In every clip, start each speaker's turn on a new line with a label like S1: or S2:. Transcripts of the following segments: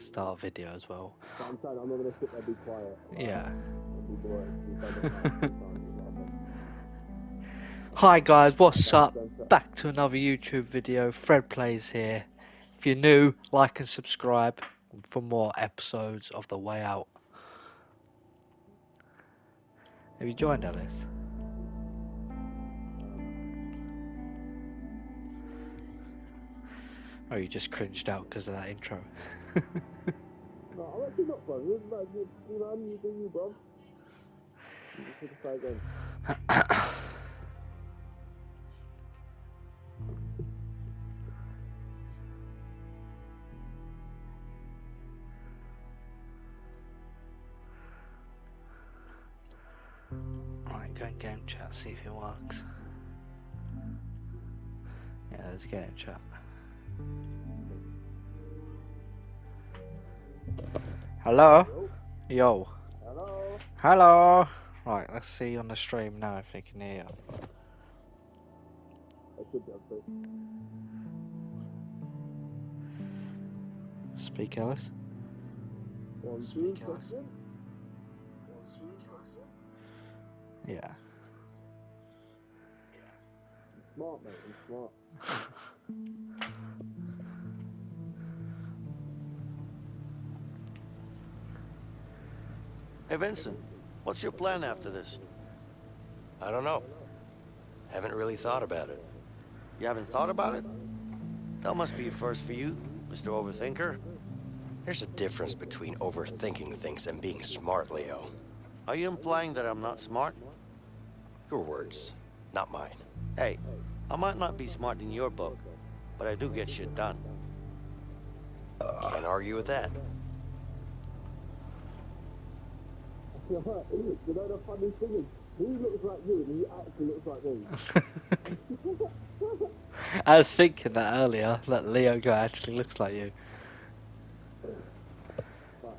S1: start a video as well.
S2: But I'm saying I'm not gonna sit there be quiet.
S1: Yeah.
S2: be boring. We've done it now, we've done it,
S1: Hi guys, what's up?
S2: done it. Don't say-
S1: Back to another YouTube video. Fredplayz here. If you're new, like and subscribe for more episodes of The Way Out. Have you joined Alice? Oh, you just cringed out because of that intro.
S2: No, I'm actually not. You, man, you, you man, you do you. You just try again.
S1: Right, go in game chat, see if it works. Yeah, there's a game chat. Hello?
S2: Yo, hello.
S1: Hello. Right, let's see on the stream now if they can hear.
S2: I should be able.
S1: Speak, Alice.
S2: One, two,
S1: Speak, Alice.
S2: One, two, question.
S1: Yeah.
S2: Smart, mate. I'm smart.
S3: Hey, Vincent, what's your plan after this?
S4: I don't know. Haven't really thought about it.
S3: You haven't thought about it? That must be a first for you, Mr. Overthinker.
S4: There's a difference between overthinking things and being smart, Leo.
S3: Are you implying that I'm not smart?
S4: Your words, not mine.
S3: Hey, I might not be smart in your book, but I do get shit done.
S4: Can't argue with that.
S2: You know the funny thing is, he looks like you and he actually looks like me.
S1: I was thinking that earlier, that Leo guy actually looks like you.
S2: But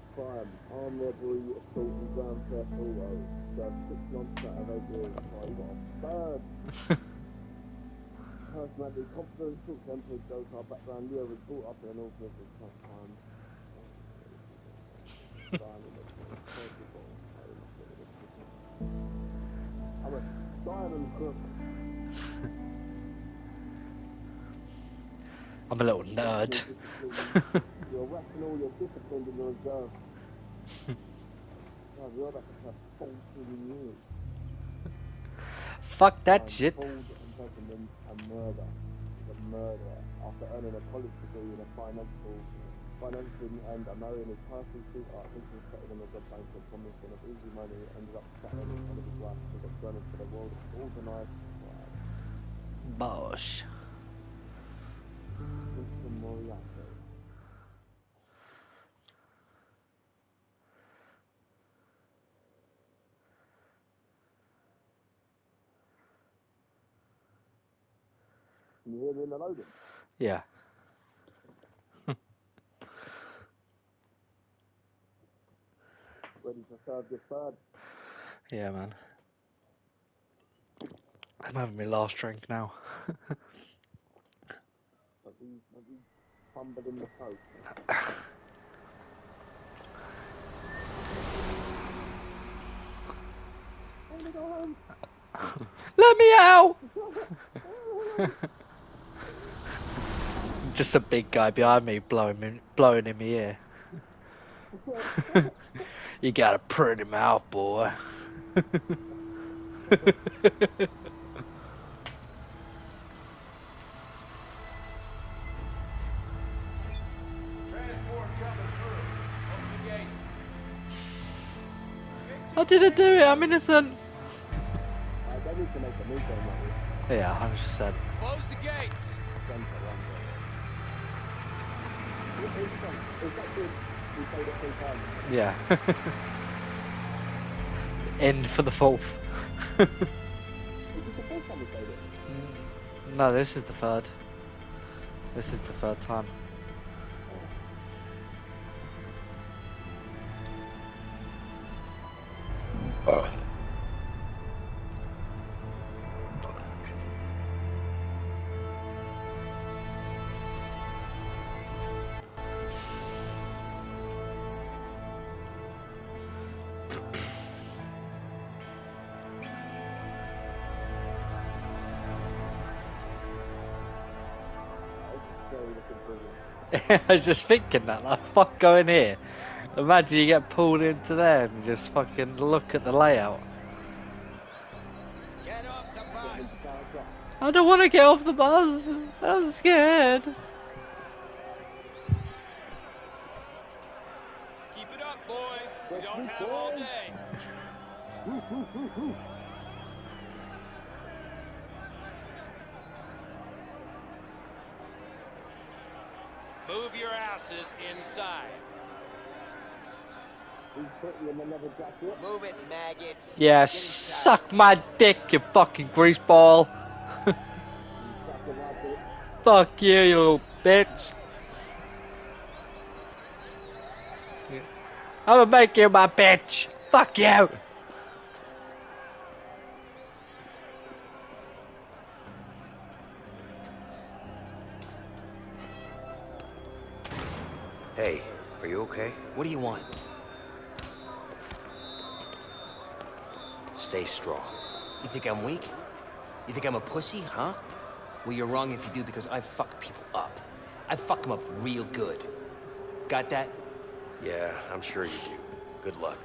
S2: armed robbery, assault and grand theft auto. Served six months out of eight years. You got a bird. Personality, short tempered, goes our background. Leo was brought up in an with I'm a.
S1: I'm a little nerd.
S2: You're rational, you're disciplined, and you're reserved. God, you're like a 14 years.
S1: Fuck that
S2: I'm
S1: shit.
S2: Cold imprisonment and murder. The murderer. After earning a college degree in a financial financing and a marrying his personal sweetheart, thinking of setting him as a banker, promising of easy money, ended up scattering in front of his wife to get thrown into the world of organised crime.
S1: Bosh.
S2: Mr. Moriarty. Can you hear me in the loading?
S1: Yeah.
S2: Ready to serve your third?
S1: Yeah, man. I'm having my last drink now.
S2: Have you, have you fumbled in the post? I want to go home.
S1: Let me out! Just a big guy behind me blowing me, blowing in my ear. you got a pretty mouth, boy. I didn't do it. I'm innocent.
S2: I don't need to make a move on that.
S1: Yeah, hundred percent.
S5: Close the gates.
S2: Times.
S1: Yeah. End for the fourth.
S2: Is this the first time we played it?
S1: no, this is the third. This is the third time. I was just thinking that, like, fuck going here. Imagine you get pulled into there and just fucking look at the layout.
S3: Get off the bus.
S1: I don't want to get off the bus. I'm scared.
S5: Keep it up, boys. We don't have all day. Move your inside.
S2: He's put you in the leather jacket.
S4: Move it, maggots.
S1: Yeah, suck my dick, you fucking greaseball.
S2: Jacket.
S1: Fuck you, you little bitch. I'm gonna make you my bitch. Fuck you.
S4: Hey, are you okay?
S6: What do you want?
S4: Stay strong.
S6: You think I'm weak? You think I'm a pussy, huh? Well, you're wrong if you do because I fuck people up. I fuck them up real good. Got that?
S4: Yeah, I'm sure you do. Good luck.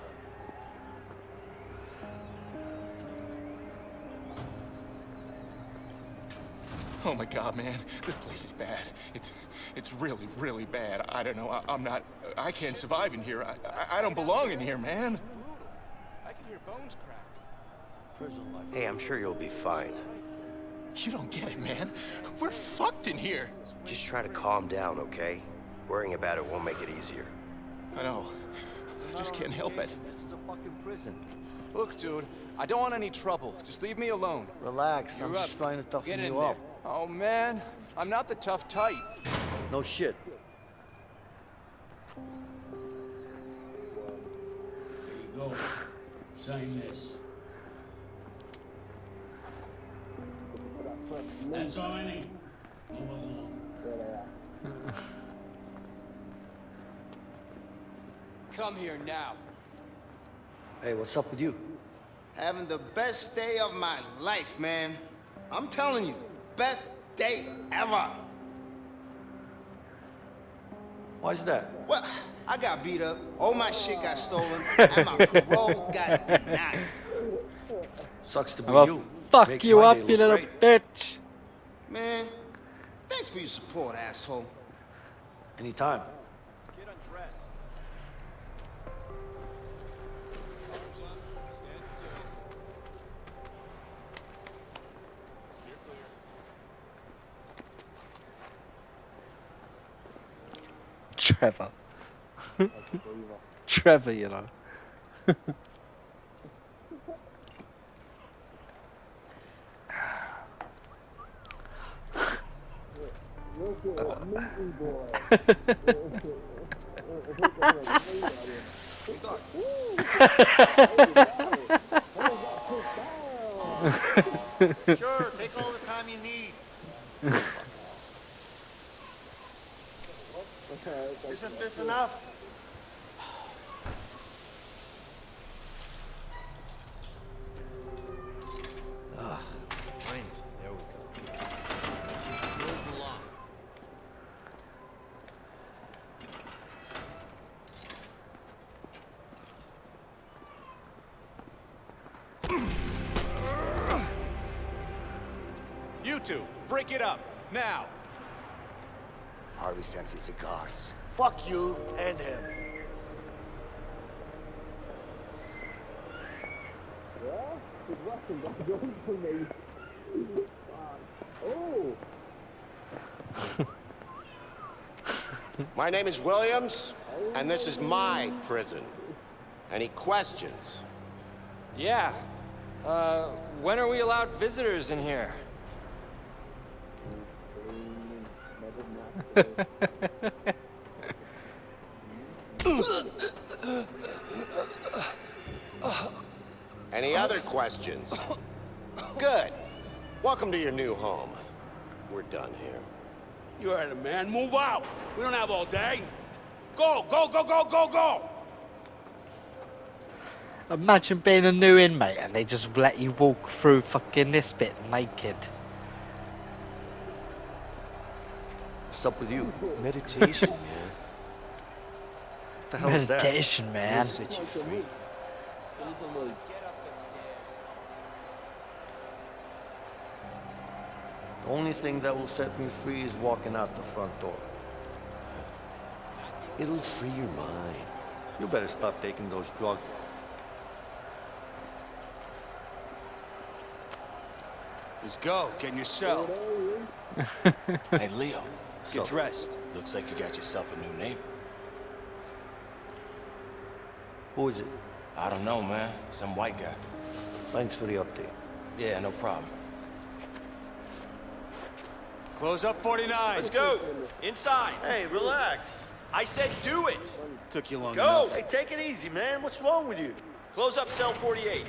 S5: Oh my god, man. This place is bad. It's it's really, really bad. I don't know. I, I'm not. I can't survive in here. I, I, I don't belong in here, man. I can hear bones crack.
S3: Prison life.
S4: Hey, I'm sure you'll be fine.
S5: You don't get it, man. We're fucked in here.
S4: Just try to calm down, okay? Worrying about it won't make it easier.
S5: I know. I just oh, can't help it.
S3: This is a fucking prison.
S7: Look, dude, I don't want any trouble. Just leave me alone.
S3: Relax. I'm just trying to toughen you up.
S7: Oh, man. I'm not the tough type.
S3: No shit.
S8: There you go. Sign this. That's all I need. Move along.
S5: Come here now.
S3: Hey, what's up with you?
S9: Having the best day of my life, man. I'm telling you, best day ever.
S3: Why's that?
S9: Well, I got beat up, all my shit got stolen, and my parole got denied.
S3: Sucks to be
S1: Well,
S3: you.
S1: fuck
S3: Makes
S1: you
S3: my
S1: up, you little
S3: great.
S1: bitch.
S9: Man, thanks for your support, asshole.
S3: Anytime.
S5: Get undressed.
S1: Trevor. Trevor, you know.
S2: Look at meaty boy.
S3: Sure, take all the time you need. Isn't this enough? There we go.
S5: You two, break it up. Now.
S3: Harvey sends his cigars. Fuck you and him.
S2: Yeah? He's rushing back going for me. Oh!
S10: My name is Williams, and this is my prison. Any questions?
S11: Yeah. Uh, when are we allowed visitors in here?
S10: Any other questions? Good. Welcome to your new home. We're done here.
S8: You heard it, man. Move out. We don't have all day. Go, go, go, go, go, go.
S1: Imagine being a new inmate and they just let you walk through fucking this bit naked.
S3: What's up with you?
S10: Meditation, man.
S3: What the hell is that?
S1: Meditation, man.
S10: It'll set you free.
S3: The only thing that will set me free is walking out the front door.
S10: It'll free your mind.
S3: You better stop taking those drugs.
S8: Let's go. Get in your cell.
S10: hey, Leo.
S8: Get dressed.
S10: Looks like you got yourself a new neighbor.
S3: Who is it?
S10: I don't know, man. Some white guy.
S3: Thanks for the update.
S10: Yeah, no problem.
S8: Close up 49.
S12: Let's go. Inside.
S3: Hey, relax.
S12: I said do it.
S8: Took you long
S12: Go.
S8: enough.
S3: Hey, take it easy, man. What's wrong with you?
S12: Close up cell 48.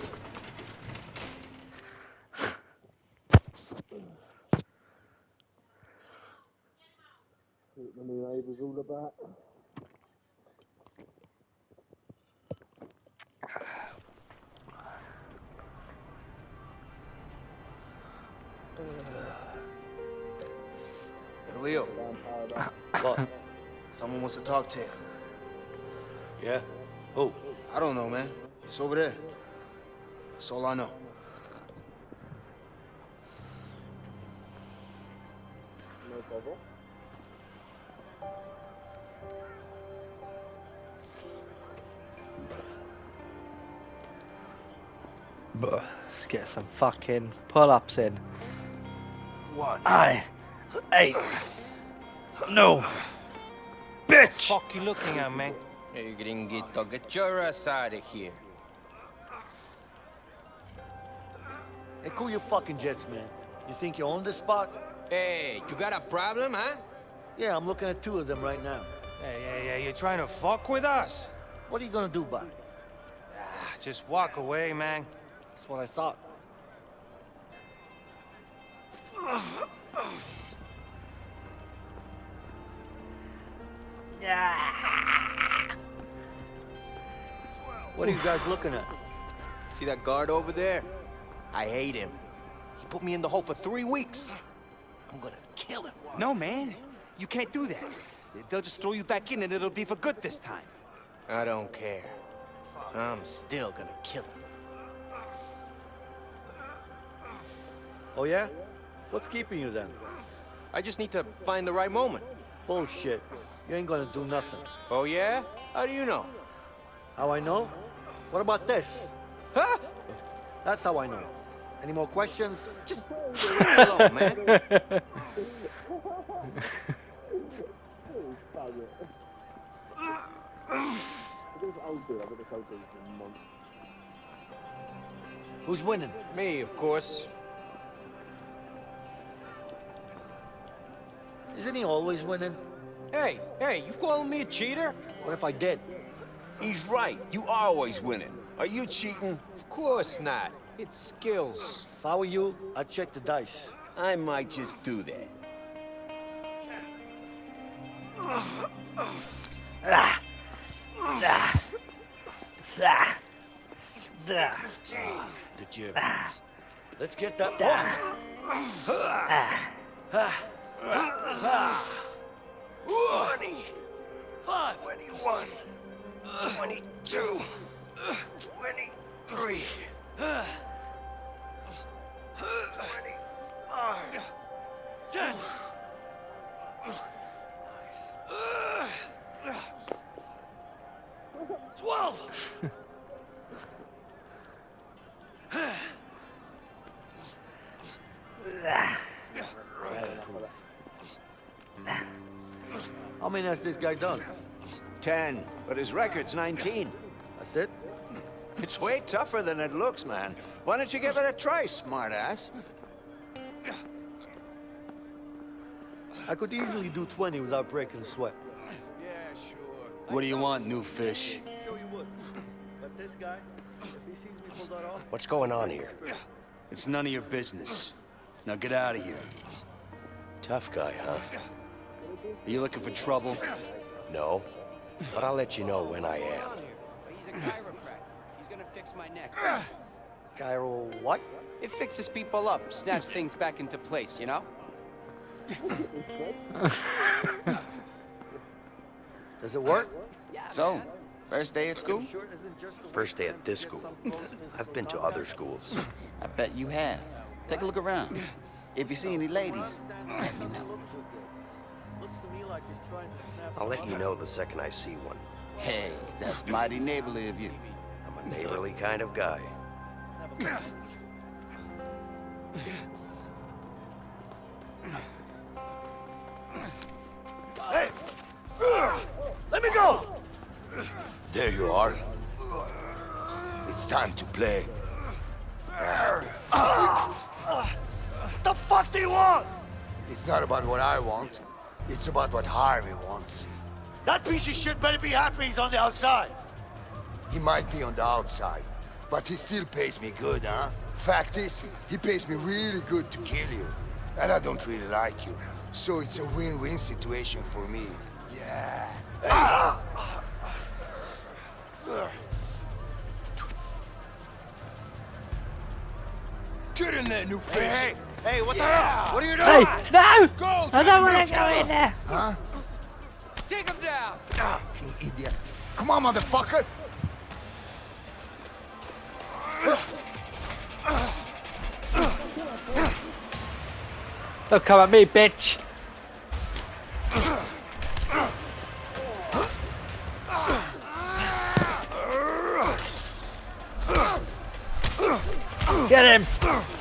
S9: Someone wants to talk to you.
S3: Yeah? Who?
S9: I don't know, man. It's over there. That's all I know.
S2: No bother.
S1: But let's get some fucking pull-ups in.
S8: One.
S1: Aye. Eight. No. Bitch!
S6: Fuck you looking at, man? Hey, gringuito, get your ass out of here.
S3: Hey, cool your fucking jets, man. You think you own this spot?
S6: Hey, you got a problem, huh?
S3: Yeah, I'm looking at two of them right now.
S13: Hey, yeah, yeah, you're trying to fuck with us?
S3: What are you gonna do about it?
S13: Ah, just walk away, man.
S3: That's what I thought. What are you guys looking at?
S6: See that guard over there? I hate him. He put me in the hole for three weeks. I'm gonna kill him.
S13: No, man. You can't do that. They'll just throw you back in and it'll be for good this time.
S6: I don't care. I'm still gonna kill him.
S3: Oh yeah? What's keeping you then?
S6: I just need to find the right moment.
S3: Bullshit. You ain't gonna do nothing.
S6: Oh, yeah? How do you know?
S3: How I know? What about this?
S6: Huh?
S3: That's how I know. Any more questions?
S6: Just leave me alone, man.
S3: Who's winning?
S6: Me, of course.
S3: Isn't he always winning?
S6: Hey, hey, you calling me a cheater?
S3: What if I did?
S12: He's right. You are always winning. Are you cheating?
S6: Of course not. It's skills.
S3: If I were you, I'd check the dice.
S12: I might just do that.
S3: The Germans. Let's get that.
S10: Twenty. Five. Twenty-one. Twenty-two. Twenty-three. Twenty-five. Ten. Twelve.
S3: How many has this guy done?
S12: Ten, but his record's 19.
S3: That's it?
S12: It's way tougher than it looks, man. Why don't you give it a try, smartass?
S3: I could easily do 20 without breaking a sweat.
S12: Yeah, sure.
S8: What do you want, new fish?
S3: Sure you would. But this guy, if he sees me pull that off,
S4: What's going on here?
S8: It's none of your business. Now get out of here.
S4: Tough guy, huh?
S8: Are you looking for trouble?
S4: No. But I'll let you know when I am.
S14: He's a chiropractor. He's gonna fix my neck.
S3: Chiro what?
S14: It fixes people up, snaps things back into place, you know?
S3: Does it work?
S10: Yeah, So, first day at school?
S4: First day at this school. I've been to other schools.
S10: I bet you have. Take a look around. If you see any ladies, let me know.
S4: I'll let you know the second I see one.
S10: Hey, that's mighty neighborly of you.
S4: I'm a neighborly kind of guy.
S9: Hey! Let me go! There you are. It's time to play.
S3: What The fuck do you want?
S9: It's not about what I want. It's about what Harvey wants.
S3: That piece of shit better be happy he's on the outside.
S9: He might be on the outside, but he still pays me good, huh? Fact is, he pays me really good to kill you. And I don't really like you. So it's a win-win situation for me. Yeah. Ah! Get in there, new fish.
S3: Hey, hey, what the hell? What are you doing?
S1: Hey, no!
S9: Go,
S1: I don't want to go in there.
S9: Huh?
S15: Take him down!
S9: Ah, you idiot. Come on, motherfucker.
S1: Don't come at me, bitch. Get him!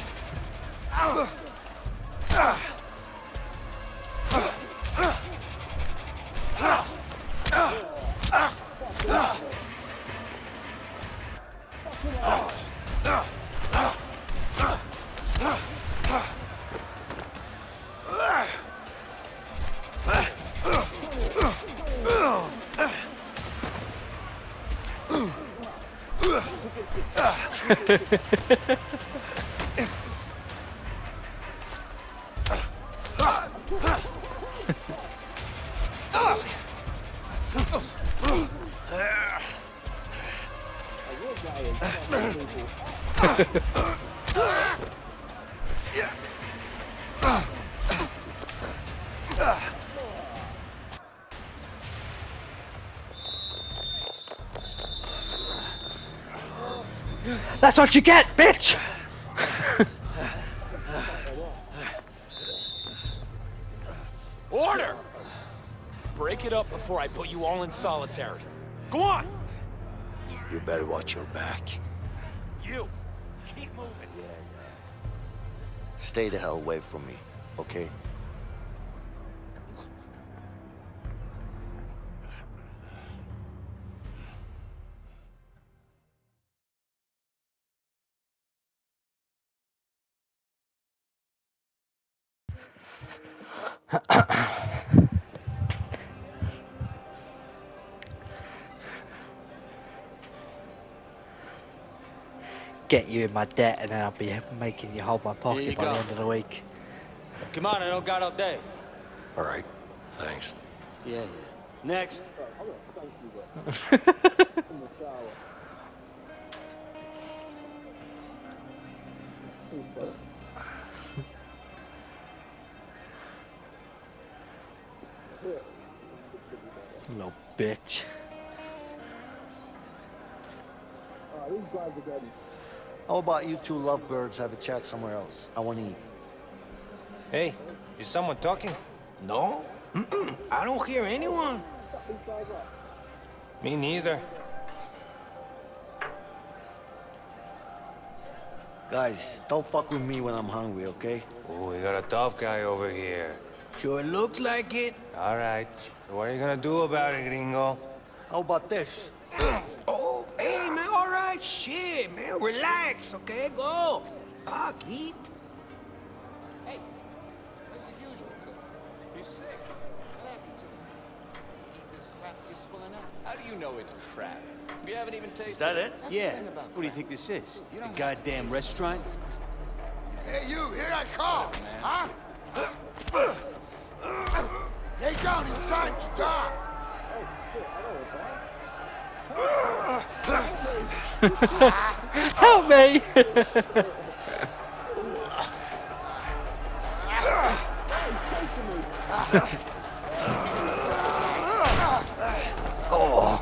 S1: What you get, bitch!
S2: Order! Break it up before I put you all in solitary. Go on!
S9: You better watch your back.
S2: You! Keep moving. Yeah, yeah.
S3: Stay the hell away from me, okay?
S1: Get you in my debt and then I'll be making you hold my pocket by
S2: go.
S1: the end of the week.
S2: Come on, I don't got all day.
S4: All right, thanks.
S2: Yeah, yeah. Next.
S1: bitch.
S16: Ah, these guys are getting
S3: How about you two lovebirds have a chat somewhere else? I want to eat.
S13: Hey, is someone talking? No? Mm-mm. I don't hear anyone. Me neither.
S3: Guys, don't fuck with me when I'm hungry, okay?
S13: Oh, we got a tough guy over here.
S17: Sure looks like it.
S13: All right. So what are you gonna do about it, gringo?
S3: How about this?
S17: Oh, hey, man, all right, shit, man, relax, okay, go. Fuck, eat.
S10: Hey, where's the usual? He's sick. What happened to him? You eat this crap you're spilling out? How do you know it's crap? You haven't even tasted it.
S3: Is that it?
S10: That's
S2: Yeah. What do you think this is? A
S10: don't have to
S2: goddamn restaurant?
S9: Hey, you, here I come. Huh? Down, it's time to die.
S1: Help me! oh.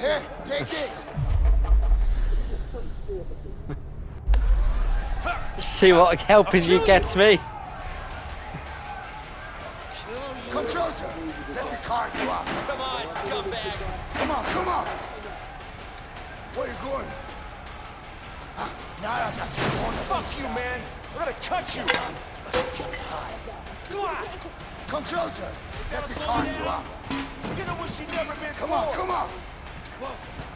S9: Here, take this.
S1: See what helping you gets me.
S9: Come closer. Let me carve you up.
S14: Come on, scumbag.
S9: Come on, come on. Where you going? Ah, now I got you going.
S8: Fuck you, man. I'm gonna cut you.
S9: But you can't.
S8: Come on.
S9: Come closer. Let me carve you up.
S8: You know what she never been
S9: Come on, come on.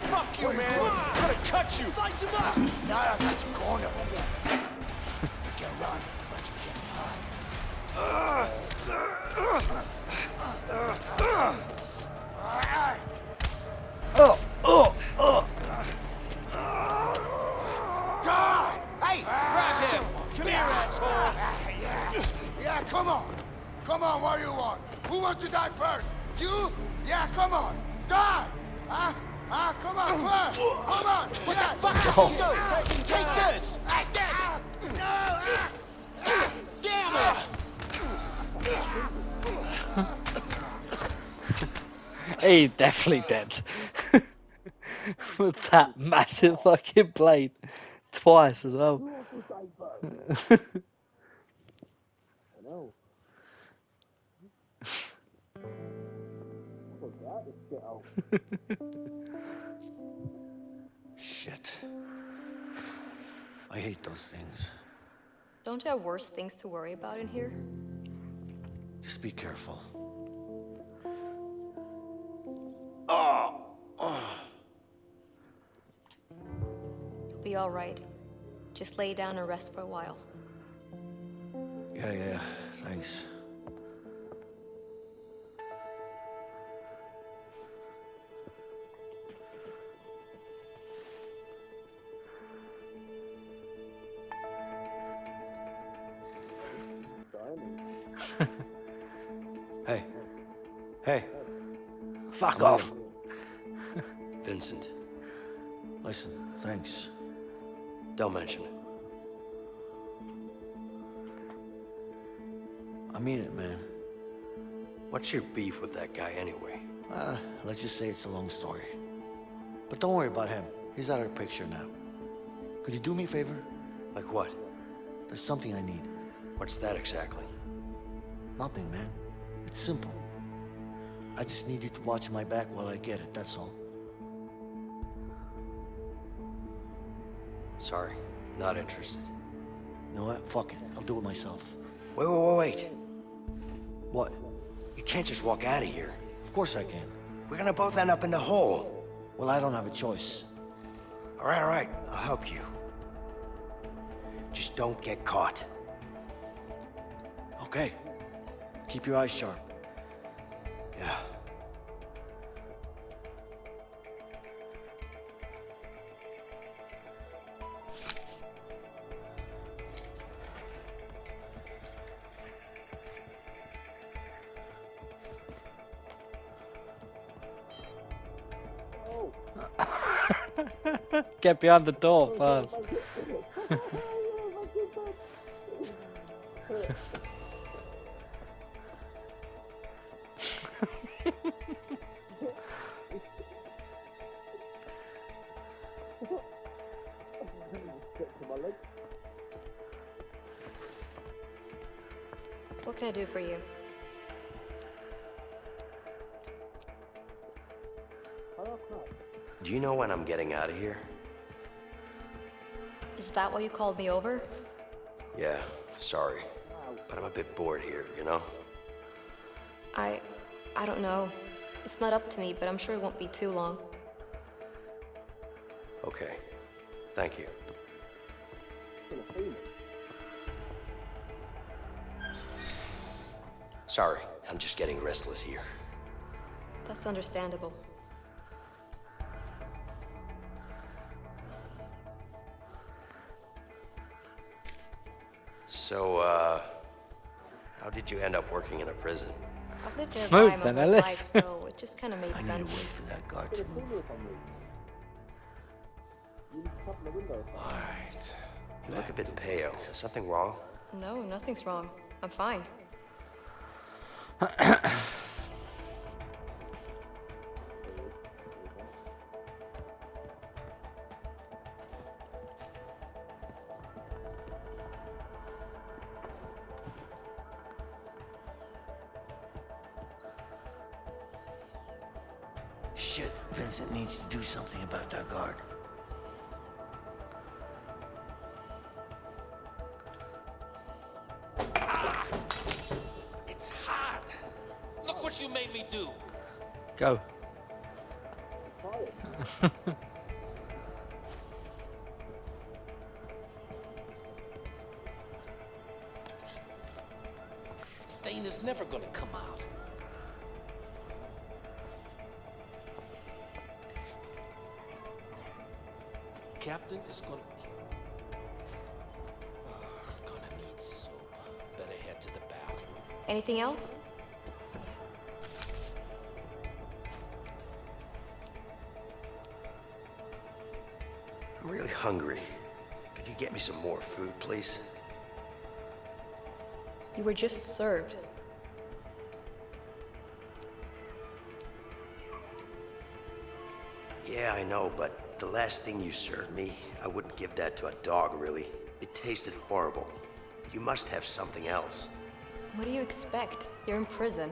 S8: Fuck you,
S9: Where
S8: man.
S9: going?
S8: I'm gonna cut you.
S14: Slice him up.
S9: Now I got you cornered.
S8: Come
S9: on. Come on, what do you want? Who wants to die first? You? Yeah, come on. Die! Huh? Huh? Come on, first. Come on.
S8: What
S9: yeah.
S8: the fuck did he do? Take this.
S9: Like this. No. ah, ah.
S8: Damn it.
S1: He definitely dead. With that massive fucking blade. Twice as well.
S3: Shit. I hate those things.
S18: Don't you have worse things to worry about in here?
S3: Just be careful. Oh. oh.
S18: You'll be all right. Just lay down and rest for a while.
S3: Yeah, yeah. Thanks.
S1: Fuck off.
S3: Vincent. Listen, thanks. Don't mention it. I mean it, man. What's your beef with that guy anyway? Uh, let's just say it's a long story. But don't worry about him. He's out of the picture now. Could you do me a favor? Like what? There's something I need. What's that exactly? Nothing, man. It's simple. I just need you to watch my back while I get it, that's all. Sorry, not interested. You know what? Fuck it. I'll do it myself.
S4: Wait, wait, wait, wait.
S3: What?
S4: You can't just walk out of here.
S3: Of course I can.
S4: We're gonna both end up in the hole.
S3: Well, I don't have a choice.
S4: All right, all right. I'll help you. Just don't get caught.
S3: Okay. Keep your eyes sharp.
S1: Get behind the door first.
S18: What can I do for you?
S4: Do you know when I'm getting out of here?
S18: Is that why you called me over?
S4: Yeah, sorry. But I'm a bit bored here, you know?
S18: I. I don't know. It's not up to me, but I'm sure it won't be too long.
S4: Okay. Thank you. Sorry, I'm just getting restless here.
S18: That's understandable.
S4: Working in a prison?
S18: I've lived nearby
S1: Smooth,
S18: my
S1: then,
S18: whole
S1: Alice.
S18: life, so it just kind of made
S3: I need to
S18: sense.
S3: wait for that guard to move.
S2: You need to open the window.
S4: Alright. You look a bit pale. Something wrong?
S18: No, nothing's wrong. I'm fine.
S12: you made me do.
S1: Go.
S12: Stain is never gonna come out. Captain is gonna... Ah, gonna
S4: hungry. Could you get me some more food, please?
S18: You were just served.
S4: Yeah, I know, but the last thing you served me, I wouldn't give that to a dog, really. It tasted horrible. You must have something else.
S18: What do you expect? You're in prison.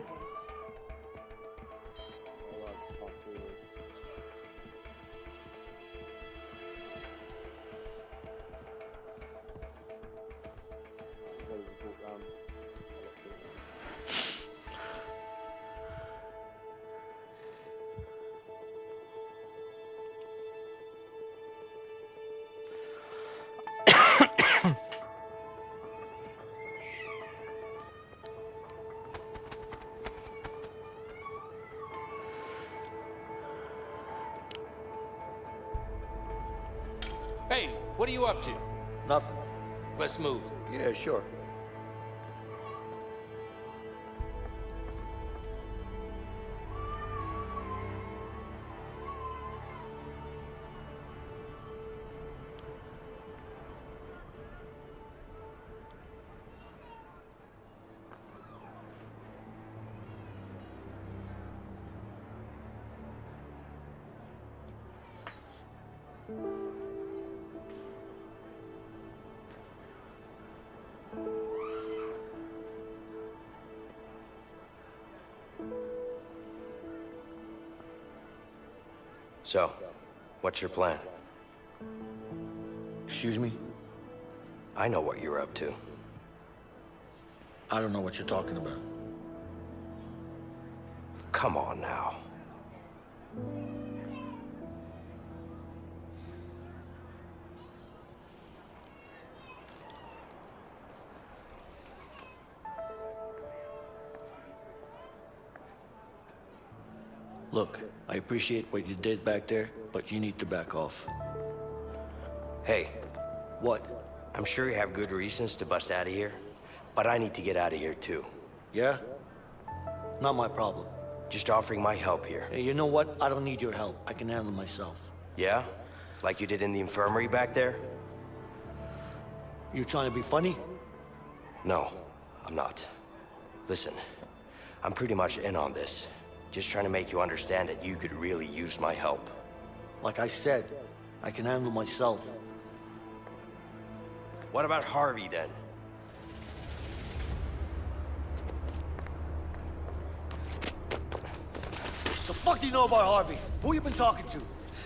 S12: Hey, what are you up to?
S3: Nothing.
S12: Let's move.
S3: Yeah, sure.
S4: What's your plan?
S3: Excuse me?
S4: I know what you're up to.
S3: I don't know what you're talking about.
S4: Come on now.
S3: Look, I appreciate what you did back there, but you need to back off.
S4: Hey.
S3: What?
S4: I'm sure you have good reasons to bust out of here, but I need to get out of here too.
S3: Yeah? Not my problem.
S4: Just offering my help here.
S3: Hey, you know what? I don't need your help. I can handle myself.
S4: Yeah? Like you did in the infirmary back there?
S3: You trying to be funny?
S4: No, I'm not. Listen, I'm pretty much in on this. Just trying to make you understand that you could really use my help.
S3: Like I said, I can handle myself.
S4: What about Harvey then?
S3: The fuck do you know about Harvey? Who you been talking to?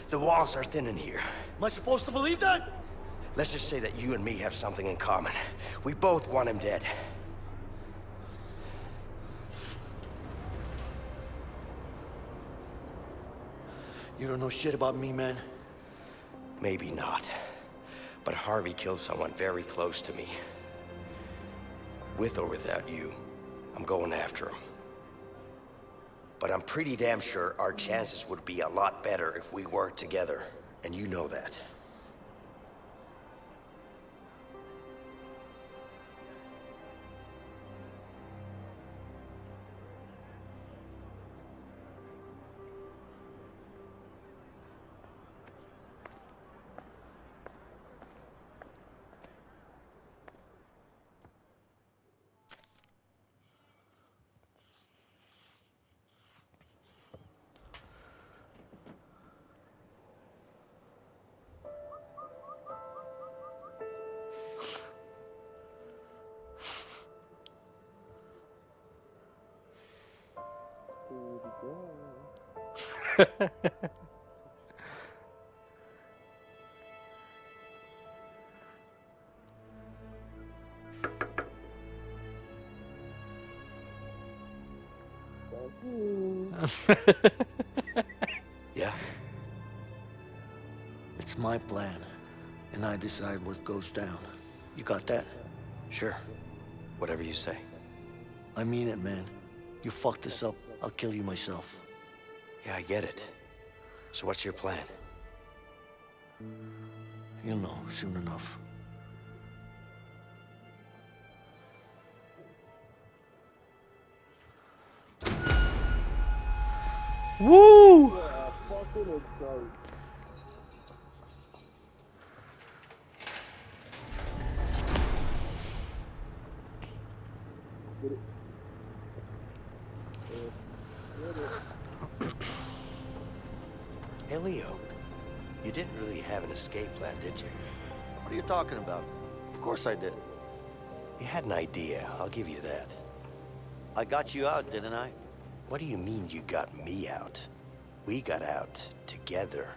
S4: The walls are thin in here.
S3: Am I supposed to believe that?
S4: Let's just say that you and me have something in common. We both want him dead.
S3: You don't know shit about me, man.
S4: Maybe not. But Harvey killed someone very close to me. With or without you, I'm going after him. But I'm pretty damn sure our chances would be a lot better if we worked together. And you know that.
S3: Yeah? It's my plan, and I decide what goes down. You got that?
S4: Sure. Whatever you say.
S3: I mean it, man. You fuck this up, I'll kill you myself.
S4: Yeah, I get it. So what's your plan?
S3: You'll know soon enough.
S1: Woo!
S3: Course I did.
S4: You had an idea, I'll give you that.
S3: I got you out, didn't I?
S4: What do you mean you got me out? We got out together.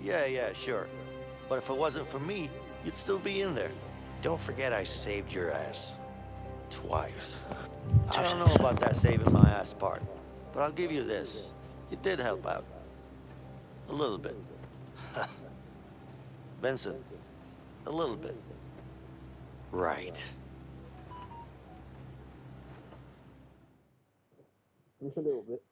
S3: Yeah, yeah, sure. But if it wasn't for me, you'd still be in there.
S4: Don't forget I saved your ass. Twice.
S3: I don't know about that saving my ass part, but I'll give you this. You did help out. A little bit. Benson, a little bit.
S4: Right.
S2: Just a little bit.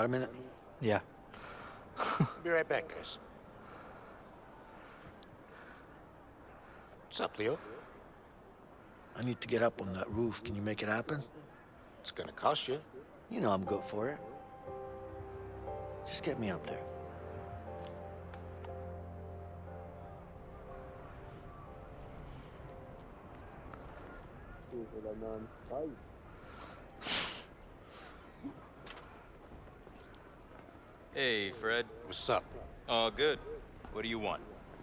S3: Got a minute?
S1: Yeah.
S8: Be right back, guys. What's up, Leo?
S3: I need to get up on that roof. Can you make it happen?
S8: It's gonna cost you.
S3: You know I'm good for it. Just get me up there.
S2: Stupid and um, right.
S19: Hey, Fred.
S8: What's up?
S19: Oh, good. What do you want?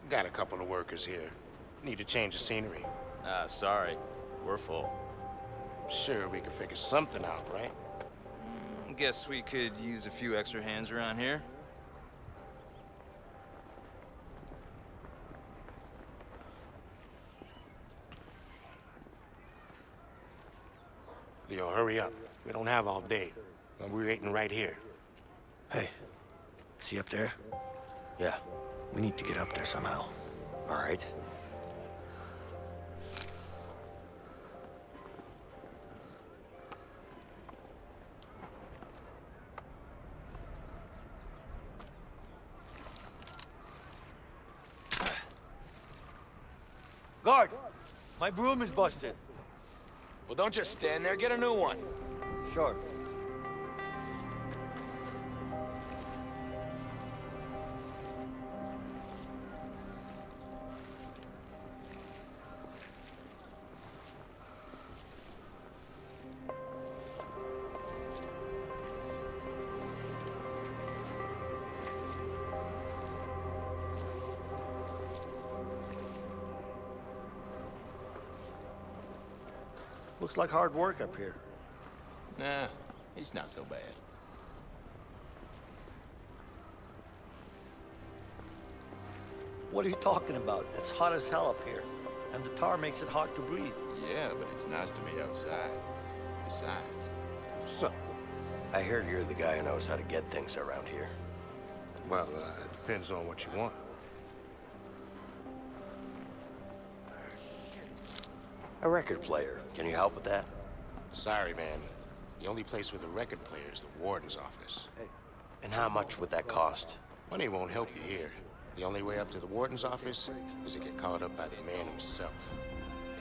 S8: Got a couple of workers here. Need to change the scenery.
S19: Ah, sorry. We're full.
S8: Sure, we could figure something out, right?
S19: Guess we could use a few extra hands around here.
S8: Leo, hurry up. We don't have all day. We're waiting right here.
S3: Hey, see up there?
S4: Yeah.
S3: We need to get up there somehow.
S4: All right.
S3: Guard! My broom is busted.
S8: Well, don't just stand there. Get a new one.
S3: Sure. Looks like hard work up here.
S7: Nah, it's not so bad.
S3: What are you talking about? It's hot as hell up here. And the tar makes it hard to breathe.
S7: Yeah, but it's nice to be outside. Besides,
S8: So,
S4: I heard you're the guy who knows how to get things around here.
S8: well, uh, it depends on what you want.
S4: A record player. Can you help with that?
S8: Sorry, man. The only place with a record player is the warden's office.
S4: And how much would that cost?
S8: Money won't help you here. The only way up to the warden's office is to get called up by the man himself.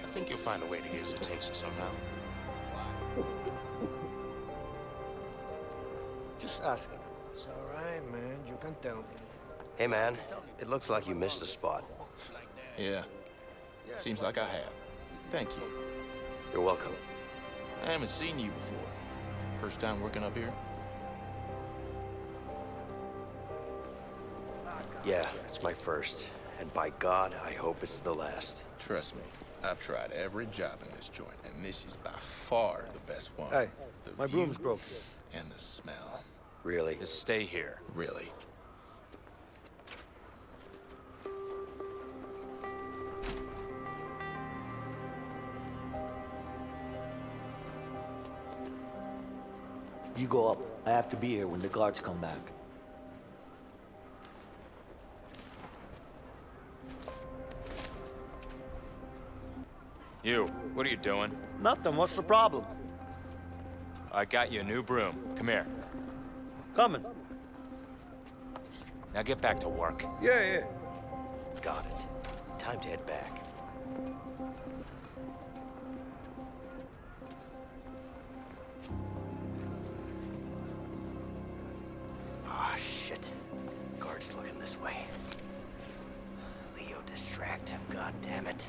S8: I think you'll find a way to get his attention somehow.
S3: Just ask him.
S20: It's all right, man. You can tell me.
S4: Hey, man, it looks like you missed a spot.
S5: Yeah. Seems like I have. Thank you.
S4: You're welcome.
S5: I haven't seen you before. First time working up here?
S4: Yeah, it's my first. And by God, I hope it's the last.
S5: Trust me, I've tried every job in this joint, and this is by far the best one.
S3: Hey,
S5: the
S3: my
S5: view
S3: broom's broken.
S5: And the smell.
S4: Really?
S19: Just stay here.
S5: Really?
S3: You go up. I have to be here when the guards come back.
S19: You, what are you doing?
S3: Nothing. What's the problem?
S19: I got you a new broom. Come here.
S3: Coming.
S19: Now get back to work.
S3: Yeah, yeah.
S4: Got it. Time to head back. God damn it.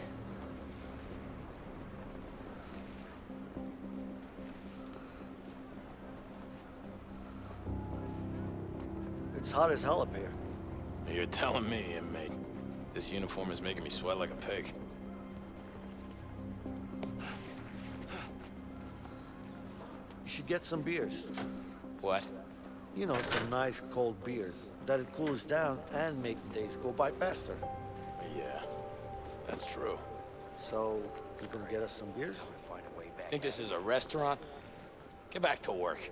S3: It's hot as hell up here.
S20: You're telling me, inmate. This uniform is making me sweat like a pig.
S3: You should get some beers.
S20: What?
S3: You know, some nice cold beers. That'll cool us down and make the days go by faster.
S20: Yeah, that's true.
S3: So, you gonna get us some beers?
S4: Find a way back.
S20: Think this is a restaurant? Get back to work.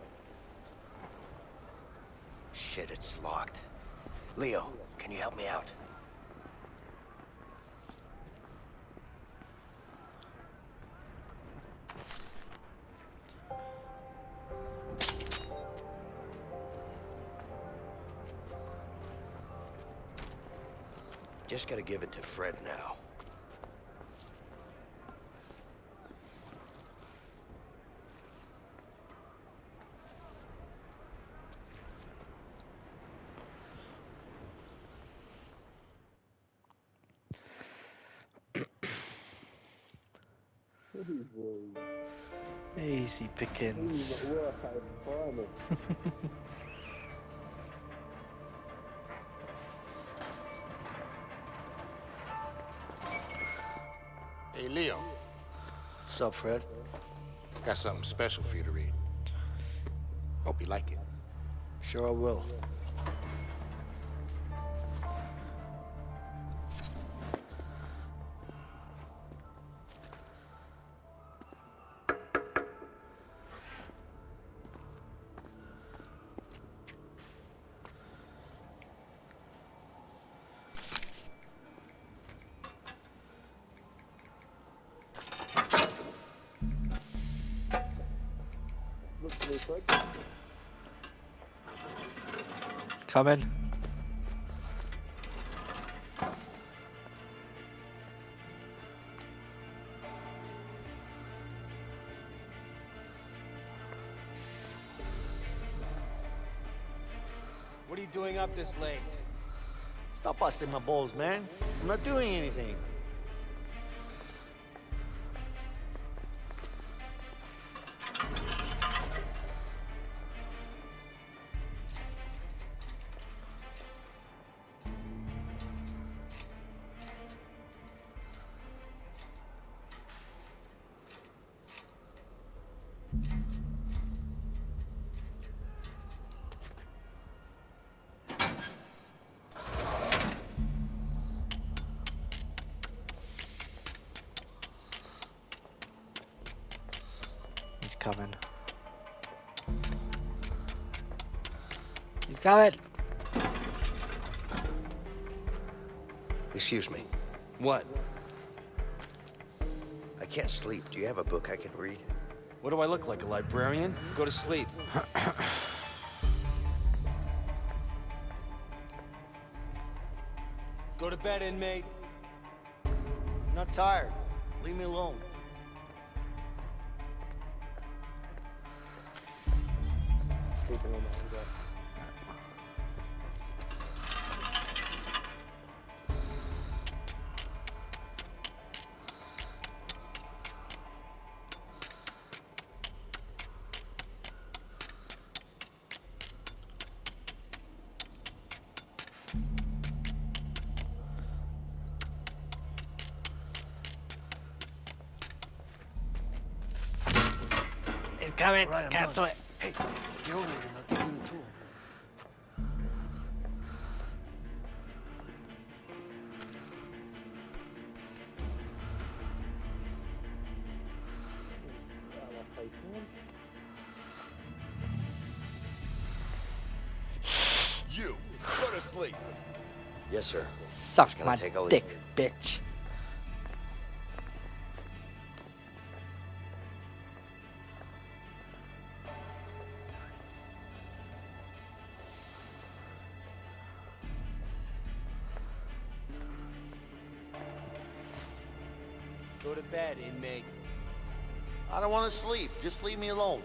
S4: Shit, it's locked. Leo, can you help me out? Just gotta give it to Fred now.
S2: Easy pickings.
S8: Hey, Leo.
S3: What's up, Fred?
S8: Got something special for you to read. Hope you like it.
S3: Sure I will.
S2: Come in.
S13: What are you doing up this late?
S3: Stop busting my balls, man. I'm not doing anything.
S2: He's coming.
S4: Excuse me.
S19: What?
S4: I can't sleep. Do you have a book I can read?
S19: What do I look like, a librarian? Go to sleep.
S13: Go to bed, inmate.
S3: I'm not tired. Leave me alone.
S1: Coming.
S3: All right, I'm
S1: Cancel
S3: done.
S1: it.
S3: Hey, get over here and I'll give you the tool.
S10: You, go to sleep.
S4: Yes, sir.
S1: Suck
S4: Just gonna
S1: my
S4: take a leak.
S1: dick, bitch.
S3: Just leave me alone.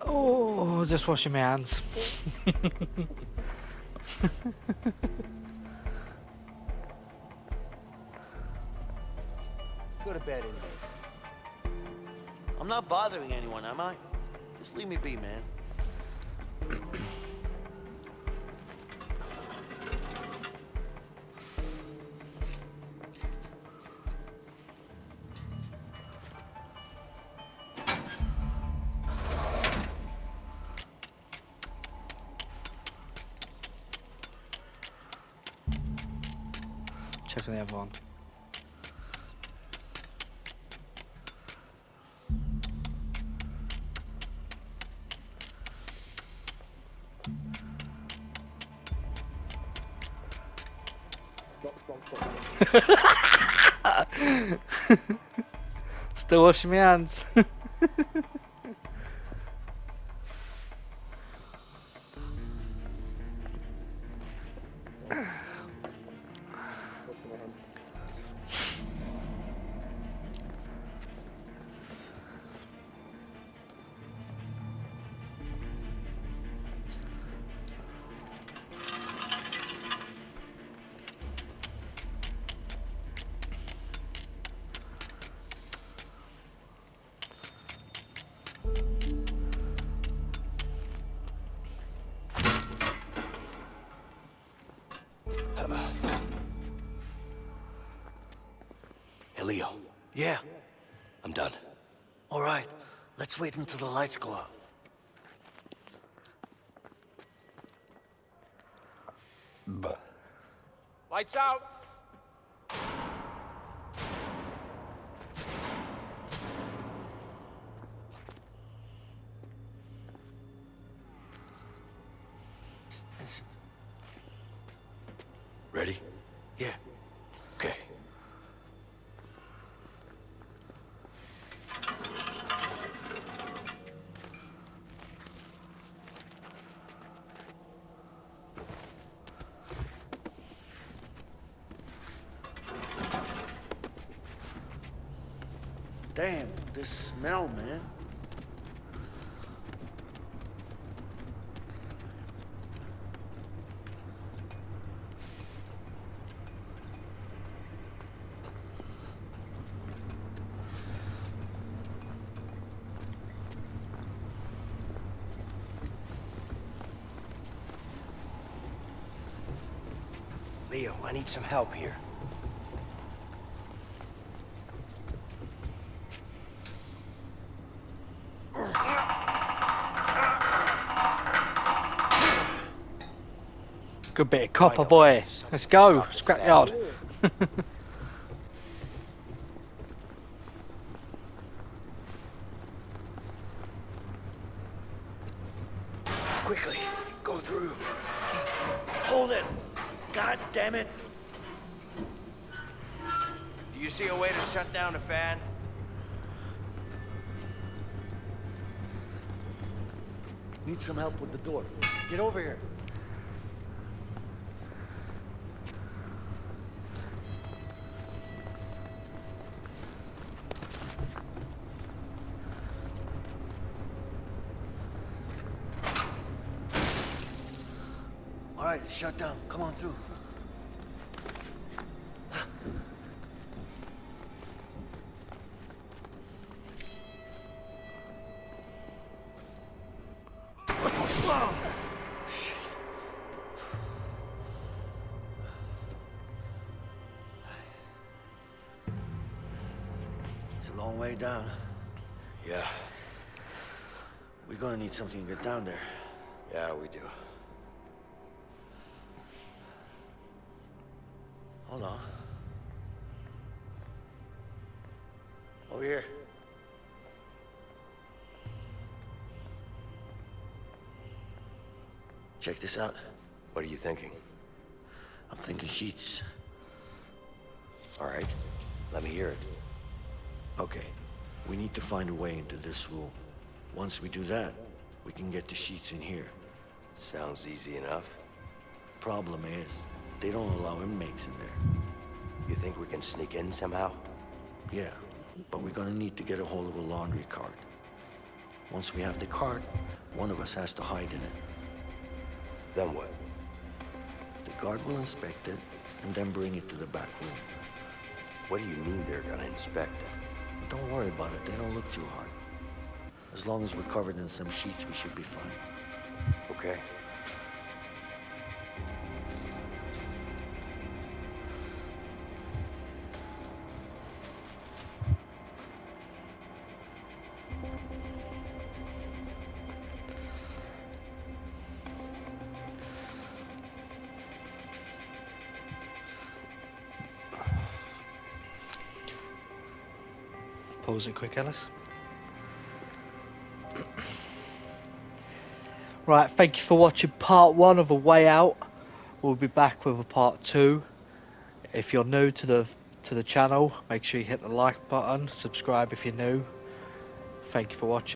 S1: Oh, just washing my hands.
S6: Go to bed, inmate.
S3: I'm not bothering anyone, am I? Just leave me be, man.
S1: Still washing
S3: Yeah.
S4: I'm done.
S3: All right. Let's wait until the lights go out.
S11: Lights out.
S3: Listen.
S4: Ready?
S3: Yeah.
S4: Okay.
S3: Damn, this smell, man.
S4: Leo, I need some help here.
S1: Good bit of copper, boy. Let's go. Scrapyard.
S3: Quickly, go through. Hold it. God damn it.
S10: Do you see a way to shut down the fan?
S3: Need some help with the door. Get over here. All right, it's shut down. Come on through. It's a long way down.
S4: Yeah,
S3: We're gonna need something to get down there.
S4: yeah, we do.
S3: Check this out.
S4: What are you thinking?
S3: I'm thinking sheets.
S4: All right, let me hear it.
S3: Okay. We need to find a way into this room. Once we do that, we can get the sheets in here.
S4: Sounds easy enough.
S3: Problem is, they don't allow inmates in there.
S4: You think we can sneak in somehow?
S3: Yeah, but we're gonna need to get a hold of a laundry cart. Once we have the cart, one of us has to hide in it.
S4: Then what?
S3: The guard will inspect it and then bring it to the back room.
S4: What do you mean they're gonna inspect it?
S3: Don't worry about it, they don't look too hard. As long as we're covered in some sheets, we should be fine.
S4: Okay.
S1: It quick, Ellis. right, thank you for watching part one of A Way Out. We'll be back with a part two. If you're new to the to the channel, make sure you hit the like button, subscribe if you're new. Thank you for watching.